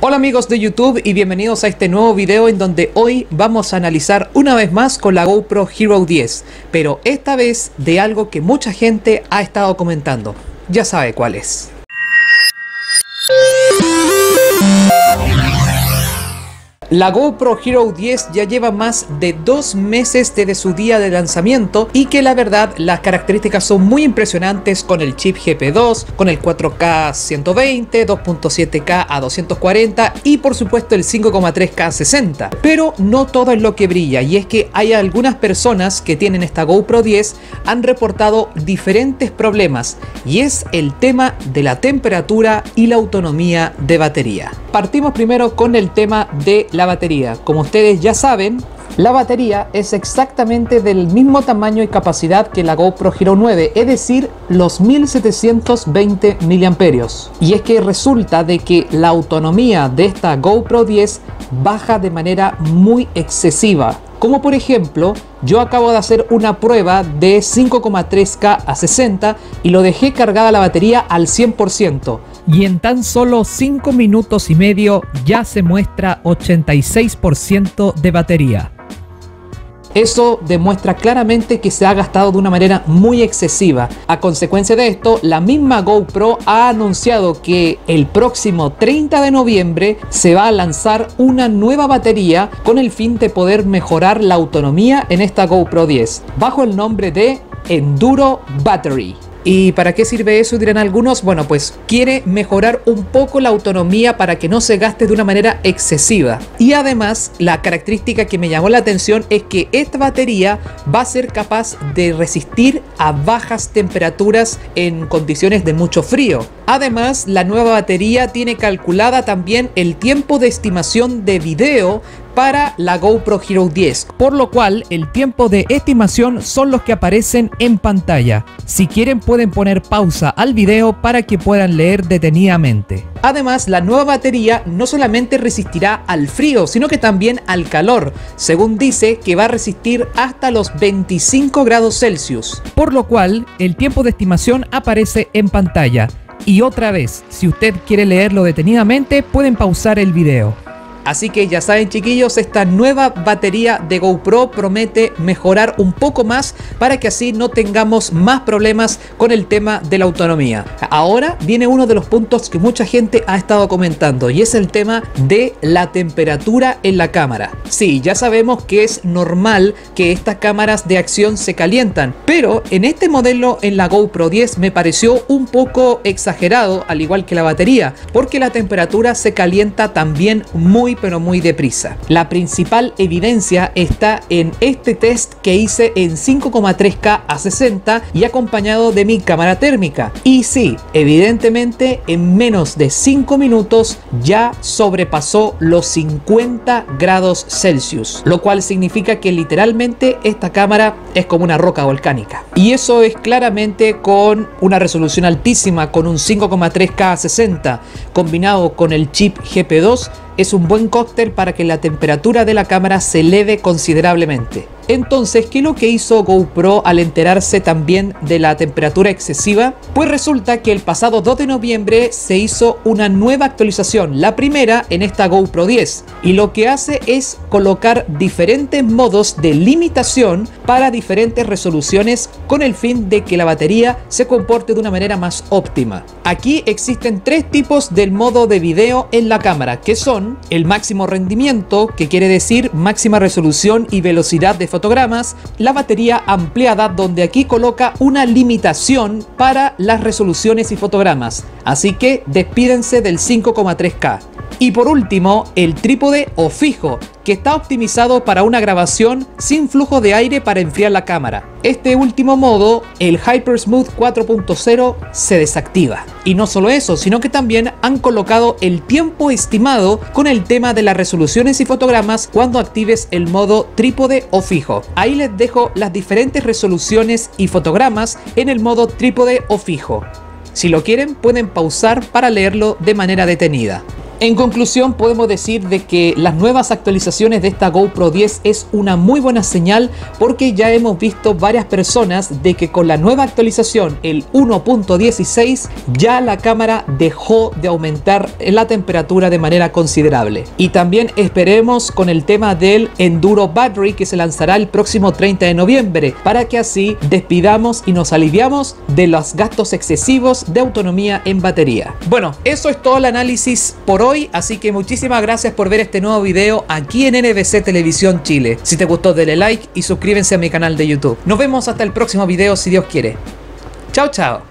Hola amigos de YouTube y bienvenidos a este nuevo video en donde hoy vamos a analizar una vez más con la GoPro Hero 10, pero esta vez de algo que mucha gente ha estado comentando. Ya sabe cuál es. La GoPro Hero 10 ya lleva más de dos meses desde su día de lanzamiento y que la verdad las características son muy impresionantes con el chip GP2, con el 4K 120, 2.7K a 240 y por supuesto el 5,3K 60. Pero no todo es lo que brilla y es que hay algunas personas que tienen esta GoPro 10 han reportado diferentes problemas y es el tema de la temperatura y la autonomía de batería. Partimos primero con el tema de la batería. Como ustedes ya saben, la batería es exactamente del mismo tamaño y capacidad que la GoPro Hero 9, es decir, los 1720 mAh. Y es que resulta de que la autonomía de esta GoPro 10 baja de manera muy excesiva. Como por ejemplo, yo acabo de hacer una prueba de 5,3K a 60 y lo dejé cargada la batería al 100% y en tan solo 5 minutos y medio ya se muestra 86% de batería. Eso demuestra claramente que se ha gastado de una manera muy excesiva. A consecuencia de esto, la misma GoPro ha anunciado que el próximo 30 de noviembre se va a lanzar una nueva batería con el fin de poder mejorar la autonomía en esta GoPro 10, bajo el nombre de Enduro Battery. ¿Y para qué sirve eso? Dirán algunos. Bueno, pues quiere mejorar un poco la autonomía para que no se gaste de una manera excesiva. Y además, la característica que me llamó la atención es que esta batería va a ser capaz de resistir a bajas temperaturas en condiciones de mucho frío. Además, la nueva batería tiene calculada también el tiempo de estimación de video para la GoPro Hero 10, por lo cual el tiempo de estimación son los que aparecen en pantalla. Si quieren pueden poner pausa al video para que puedan leer detenidamente. Además, la nueva batería no solamente resistirá al frío, sino que también al calor, según dice que va a resistir hasta los 25 grados Celsius, por lo cual el tiempo de estimación aparece en pantalla. Y otra vez, si usted quiere leerlo detenidamente, pueden pausar el video. Así que ya saben chiquillos, esta nueva batería de GoPro promete mejorar un poco más para que así no tengamos más problemas con el tema de la autonomía. Ahora viene uno de los puntos que mucha gente ha estado comentando y es el tema de la temperatura en la cámara. Sí, ya sabemos que es normal que estas cámaras de acción se calientan, pero en este modelo en la GoPro 10 me pareció un poco exagerado, al igual que la batería, porque la temperatura se calienta también muy pero muy deprisa. La principal evidencia está en este test que hice en 5,3K a 60 y acompañado de mi cámara térmica. Y sí, evidentemente en menos de 5 minutos ya sobrepasó los 50 grados Celsius, lo cual significa que literalmente esta cámara es como una roca volcánica. Y eso es claramente con una resolución altísima, con un 5,3K a 60, combinado con el chip GP2 es un buen cóctel para que la temperatura de la cámara se eleve considerablemente. Entonces, ¿qué es lo que hizo GoPro al enterarse también de la temperatura excesiva? Pues resulta que el pasado 2 de noviembre se hizo una nueva actualización, la primera en esta GoPro 10, y lo que hace es colocar diferentes modos de limitación para diferentes resoluciones con el fin de que la batería se comporte de una manera más óptima. Aquí existen tres tipos del modo de video en la cámara, que son el máximo rendimiento, que quiere decir máxima resolución y velocidad de la batería ampliada donde aquí coloca una limitación para las resoluciones y fotogramas, así que despídense del 5,3K. Y por último, el trípode o fijo, que está optimizado para una grabación sin flujo de aire para enfriar la cámara. Este último modo, el Hypersmooth 4.0, se desactiva. Y no solo eso, sino que también han colocado el tiempo estimado con el tema de las resoluciones y fotogramas cuando actives el modo trípode o fijo. Ahí les dejo las diferentes resoluciones y fotogramas en el modo trípode o fijo. Si lo quieren, pueden pausar para leerlo de manera detenida. En conclusión, podemos decir de que las nuevas actualizaciones de esta GoPro 10 es una muy buena señal porque ya hemos visto varias personas de que con la nueva actualización, el 1.16, ya la cámara dejó de aumentar la temperatura de manera considerable. Y también esperemos con el tema del Enduro Battery que se lanzará el próximo 30 de noviembre para que así despidamos y nos aliviamos de los gastos excesivos de autonomía en batería. Bueno, eso es todo el análisis por hoy, así que muchísimas gracias por ver este nuevo video aquí en NBC Televisión Chile. Si te gustó dale like y suscríbense a mi canal de YouTube. Nos vemos hasta el próximo video si Dios quiere. Chao, chao.